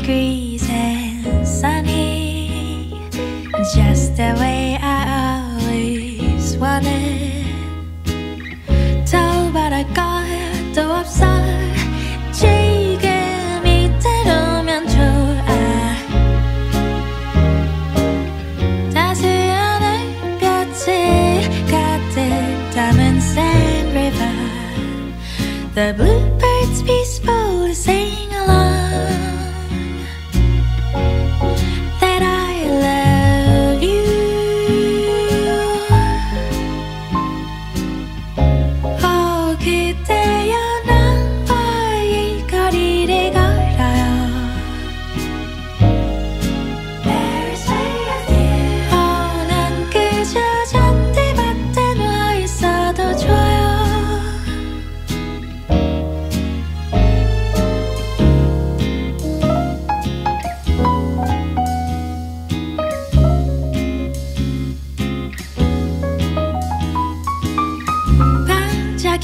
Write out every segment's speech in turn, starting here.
degrees and sunny, just the way I always wanted. Tall what I got 또 없어 지금 이대로면 좋아. 따스한 햇볕이 가득 diamond sand river The blue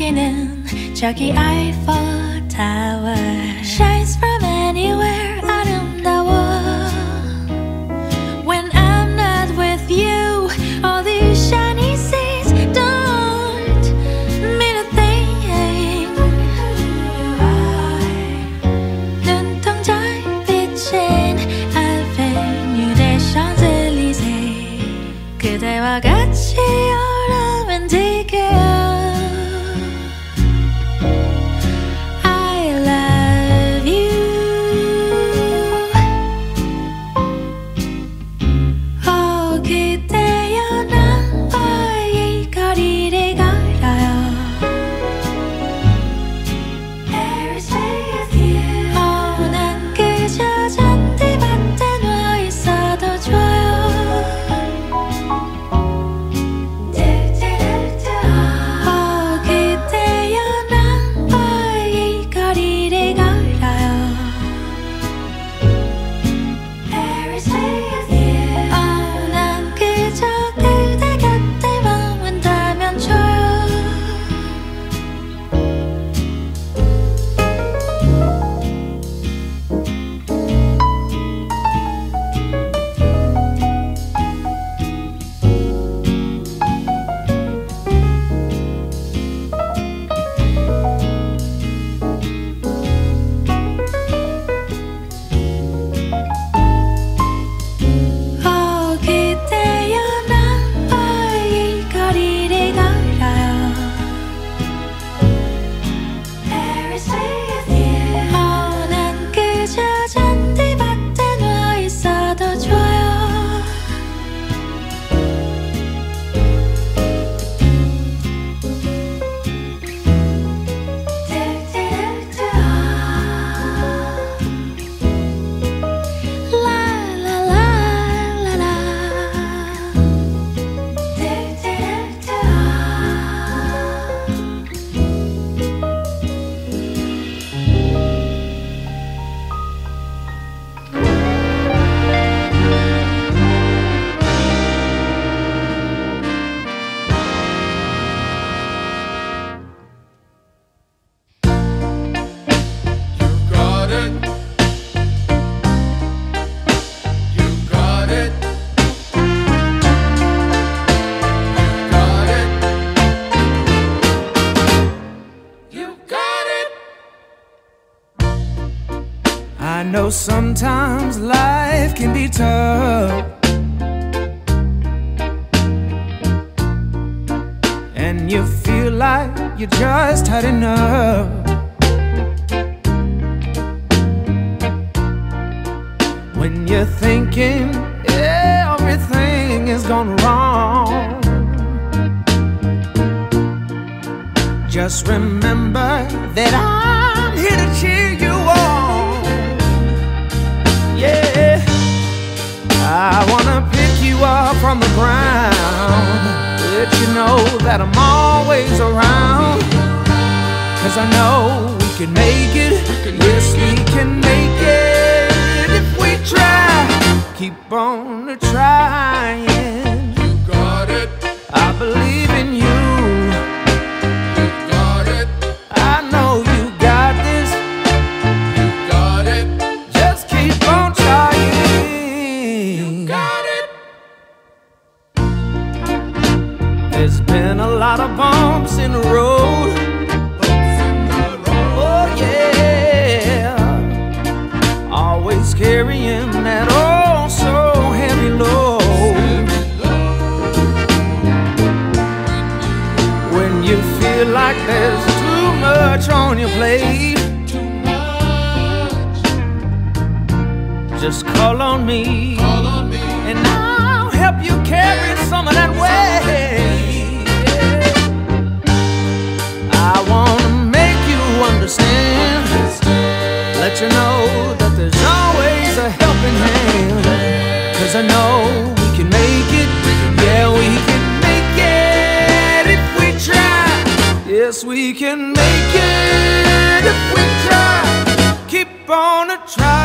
저기는 저기 Eiffel Tower shines I know sometimes life can be tough. And you feel like you just had enough. When you're thinking everything is gone wrong. Just remember that I from the ground. Let you know that I'm always around. Cause I know carrying that oh so heavy load. When you feel like there's too much on your plate, just call on me. Call on me. And I'll help you carry some of that weight. I wanna make you understand. Let you know Cause I know we can make it. Yeah, we can make it if we try. Yes, we can make it if we try. Keep on a trying.